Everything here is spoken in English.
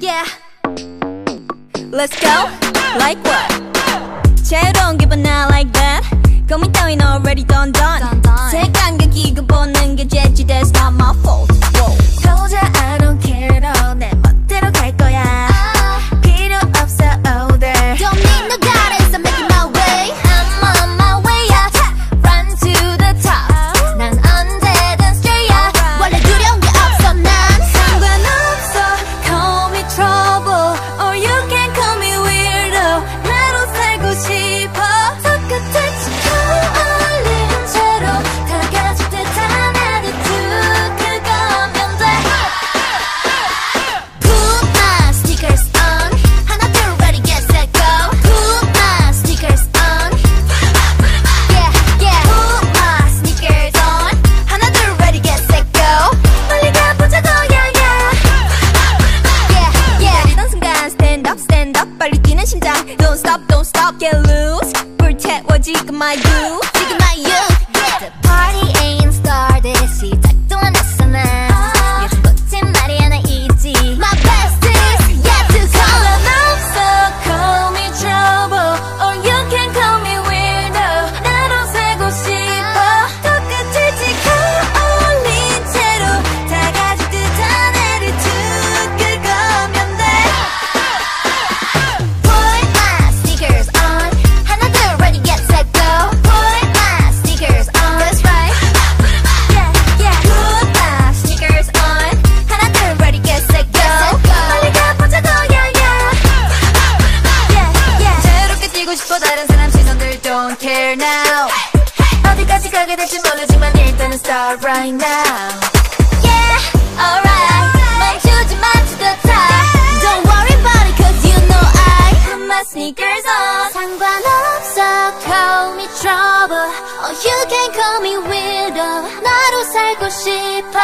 Yeah. Let's go. Like what? 제일 give 기분 now like that. 고민 따윈 already done done. 색안경 끼고 보는 게 재치 that's not my fault. stop, don't stop, get loose. Protect what you might do. You. The party ain't 살고 싶어 다른 사람 시선들 don't care now. 어디까지 가게 될지 모르지만 일단은 start right now. Yeah, alright. 멈추지 마 to the top Don't worry about it cause you know I put my sneakers on. 상관없어 call me trouble. Or you can call me weirdo 나로 살고 싶어.